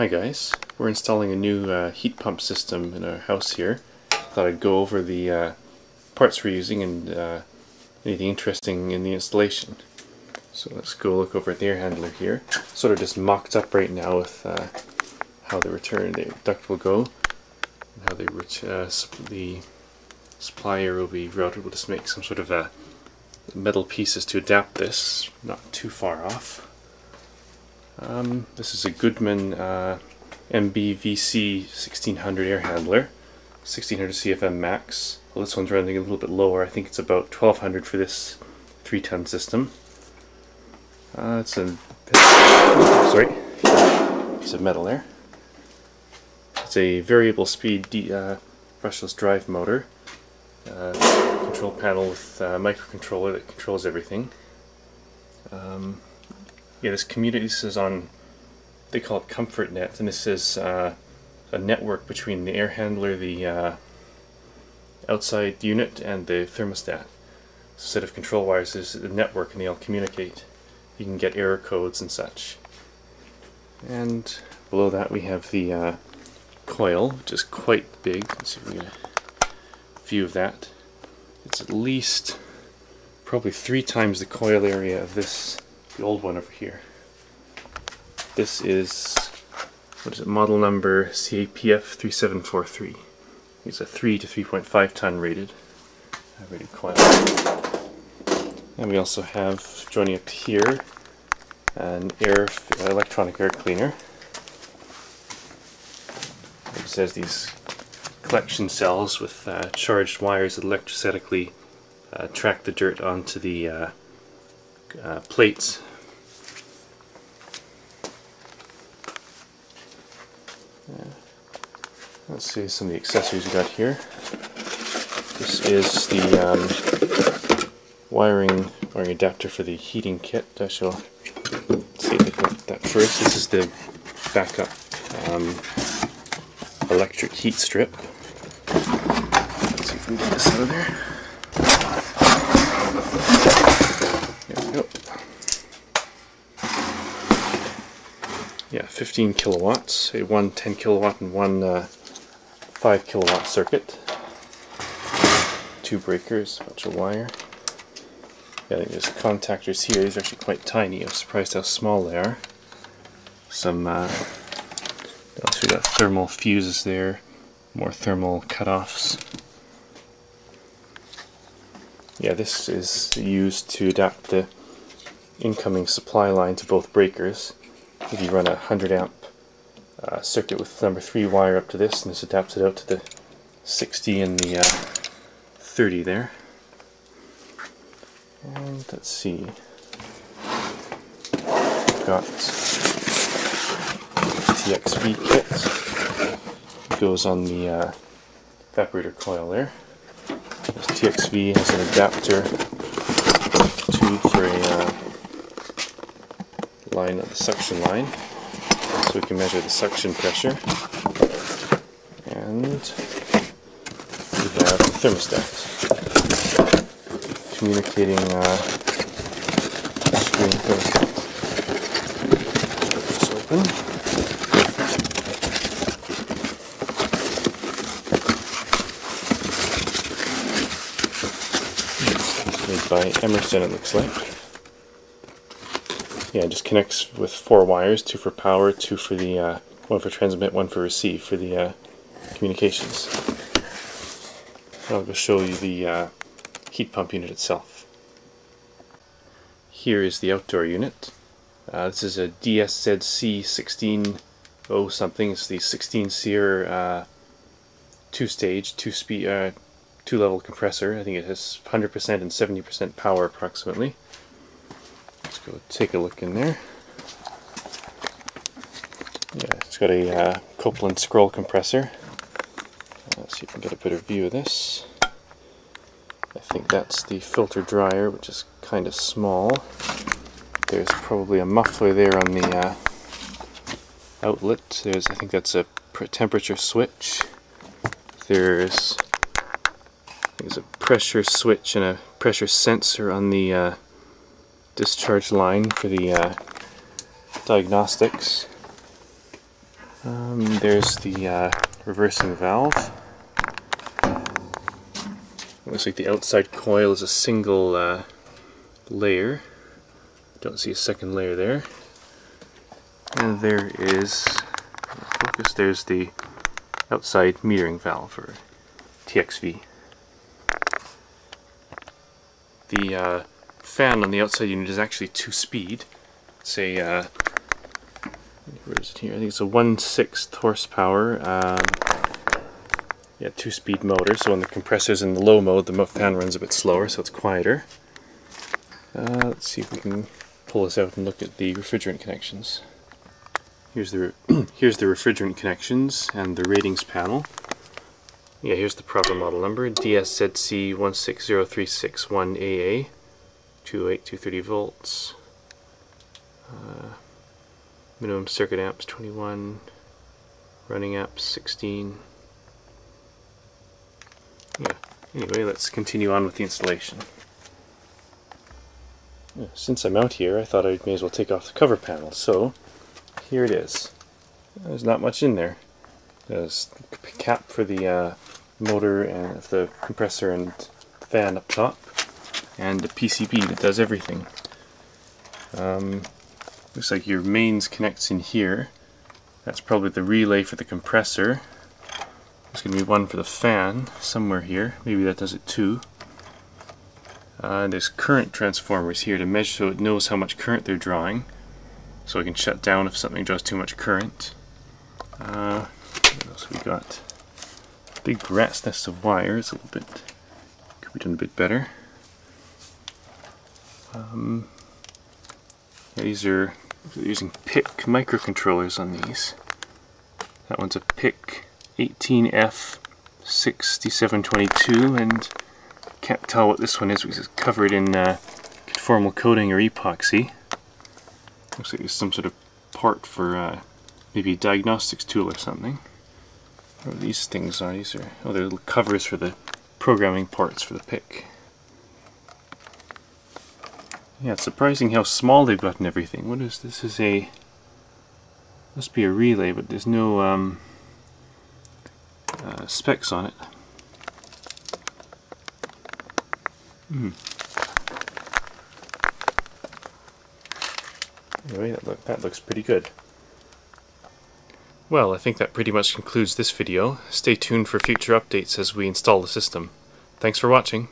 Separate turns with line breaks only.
Hi guys, we're installing a new uh, heat pump system in our house here. Thought I'd go over the uh, parts we're using and uh, anything interesting in the installation. So let's go look over at the air handler here. Sort of just mocked up right now with uh, how the return the duct will go and how the, uh, the supply air will be routed. We'll just make some sort of metal pieces to adapt this, not too far off. Um, this is a Goodman uh, MBVC 1600 air handler, 1600 CFM max. Well, this one's running a little bit lower. I think it's about 1200 for this 3 ton system. Uh, it's a sorry, piece of metal there. It's a variable speed D, uh, brushless drive motor. Uh, control panel with a microcontroller that controls everything. Um, yeah, this community, this is on, they call it ComfortNet, and this is uh, a network between the air handler, the uh, outside unit, and the thermostat. Set of control wires is a network and they all communicate. You can get error codes and such. And below that we have the uh, coil, which is quite big. Let's see if we get a view of that. It's at least probably three times the coil area of this the old one over here. This is, what is it, model number CAPF 3743. It's a 3 to 3.5 ton rated, rated coil. And we also have, joining up here, an air electronic air cleaner. It says these collection cells with uh, charged wires electrostatically uh, track the dirt onto the uh, plates. Let's see some of the accessories we got here. This is the um, wiring wiring adapter for the heating kit. I shall see if I can that first. This is the backup um, electric heat strip. Let's see if we can get this out of there. Yeah, 15 kilowatts, a one 10 kilowatt and one uh, 5 kilowatt circuit. Two breakers, a bunch of wire. Yeah, there's contactors here. These are actually quite tiny. I'm surprised how small they are. Some, uh, also got thermal fuses there, more thermal cutoffs. Yeah, this is used to adapt the incoming supply line to both breakers if you run a 100 amp uh, circuit with number 3 wire up to this and this adapts it out to the 60 and the uh, 30 there. And let's see. Got TXV kit. It goes on the uh, evaporator coil there. This TXV has an adapter tube for a uh, line of the suction line so we can measure the suction pressure and we have the thermostat communicating uh, screen thermostat. This open. By Emerson it looks like yeah, it just connects with four wires, two for power, two for the, uh, one for transmit, one for receive for the uh, communications. I'll go show you the uh, heat pump unit itself. Here is the outdoor unit. Uh, this is a DSZC 16 oh something. It's the 16 SEER uh, two-stage, two-speed, uh, two-level compressor. I think it has 100% and 70% power approximately. Let's go take a look in there. Yeah, it's got a uh, Copeland scroll compressor. Let's see if we can get a better view of this. I think that's the filter dryer, which is kind of small. There's probably a muffler there on the uh, outlet. There's, I think that's a temperature switch. There's, there's a pressure switch and a pressure sensor on the uh, discharge line for the uh, diagnostics. Um, there's the uh, reversing valve. looks like the outside coil is a single uh, layer. Don't see a second layer there. And there is, focus, there's the outside metering valve for TXV. The uh, fan on the outside unit is actually two speed. It's a uh, where is it here? I think it's a 1 6th horsepower. Um, yeah, two-speed motor. So when the compressor's in the low mode, the fan runs a bit slower, so it's quieter. Uh, let's see if we can pull this out and look at the refrigerant connections. Here's the here's the refrigerant connections and the ratings panel. Yeah, here's the proper model number: DSZC160361AA, 208 230 volts. Uh, minimum circuit amps 21 running amps 16 yeah anyway let's continue on with the installation. Since I'm out here I thought I may as well take off the cover panel so here it is. There's not much in there. There's a cap for the uh, motor and the compressor and fan up top and a PCB that does everything um, Looks like your mains connects in here. That's probably the relay for the compressor. There's going to be one for the fan somewhere here. Maybe that does it too. Uh, there's current transformers here to measure so it knows how much current they're drawing. So it can shut down if something draws too much current. Uh, what else we got? Big rat's nest of wires, a little bit. Could be done a bit better. Um, these are using PIC microcontrollers on these. That one's a PIC 18F6722 and can't tell what this one is because it's covered in uh, conformal coating or epoxy. Looks like it's some sort of part for uh, maybe a diagnostics tool or something. What these things are, these are, oh they're covers for the programming parts for the PIC. Yeah, it's surprising how small they've gotten everything. What is this? Is a must be a relay, but there's no um, uh, specs on it. Hmm. Anyway, that, look, that looks pretty good. Well, I think that pretty much concludes this video. Stay tuned for future updates as we install the system. Thanks for watching.